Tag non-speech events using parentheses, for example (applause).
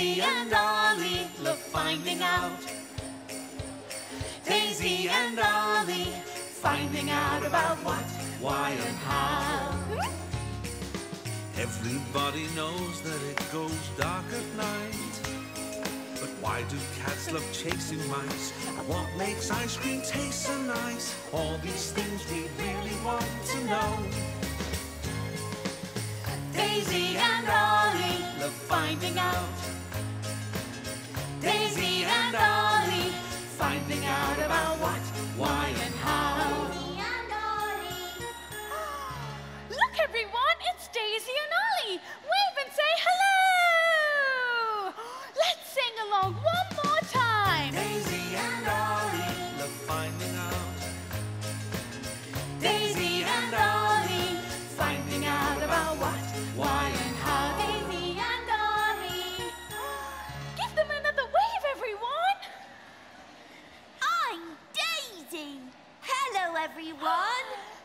Daisy and Ollie love finding out. Daisy and Ollie finding out about what, why and how. Everybody knows that it goes dark at night. But why do cats love chasing mice? And what makes ice cream taste so nice? All these things we really want to know. Daisy and Ollie love finding out. Finding out about what, why, and how. (gasps) Look, everyone, it's Daisy and Ollie. Wave and say hello. (gasps) Let's sing along one more time. Daisy and Ollie Love finding out. Daisy and Ollie finding out about what, why, and how. Everyone.